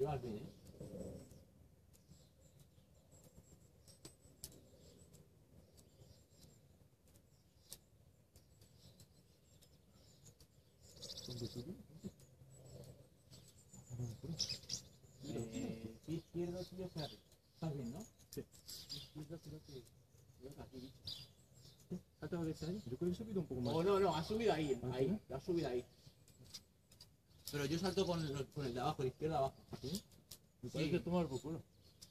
Llevas bien, ¿eh? Eh, izquierdo, tío, o sea, estás bien, ¿no? Sí. Izquierdo, creo que. Aquí. Yo creo que he subido un poco más. Oh, no, no, ha subido ahí, ¿Ah, ahí, ha subido ahí. Pero yo salto con el, con el de abajo, el izquierdo abajo. ¿Sí? Por culo.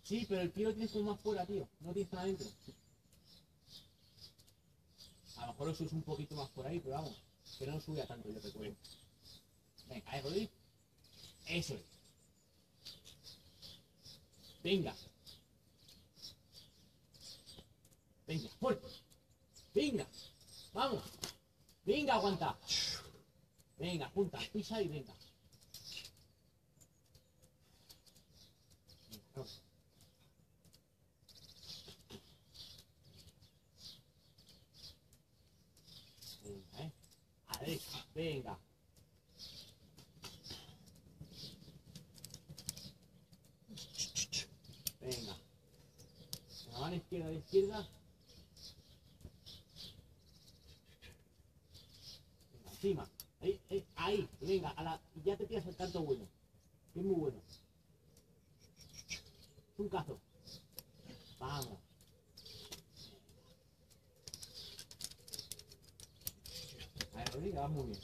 Pero el pie lo tienes como más fuera, tío. No tienes nada adentro. A lo mejor lo subes un poquito más por ahí, pero vamos. Que no subía tanto, yo te cuento. Venga, eh, Rodri. Eso es. Venga. Venga, fuerte. Venga. Vamos. Venga, aguanta. Venga, junta, pisa y. Venga, vamos. Venga, eh. A venga. Venga. La mano izquierda la izquierda. Venga, encima. Ahí, ahí, ahí. Venga, a la, ya te tiras el canto bueno. Es muy bueno. Un cazo. Vamos. A ver, Rodrigo, vas muy bien.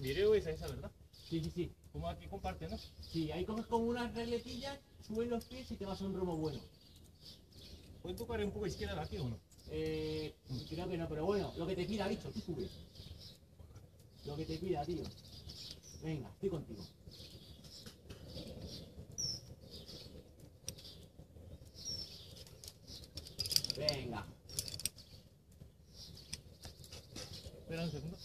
Video es esa, ¿verdad? Sí, sí, sí. Como aquí comparte, ¿no? Sí, ahí coges como unas regletillas, subes los pies y te vas a un romo bueno. ¿Puedes tocar un poco izquierda de aquí o no? Eh, creo que no, pero bueno, lo que te pida, dicho, tú sube. Lo que te pida, tío. Venga, estoy contigo. Venga. Espera un segundo.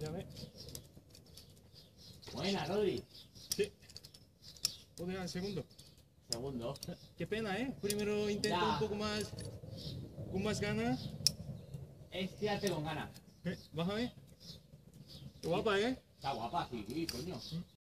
Ya ve. Buena, Rodri. Sí. ¿Puedo dejar el segundo? Segundo. Qué pena, ¿eh? Primero intento Ya. un poco más... Con más ganas. Estirate con ganas. Eh, Bájame. Qué guapa, ¿eh? Está guapa, sí, coño.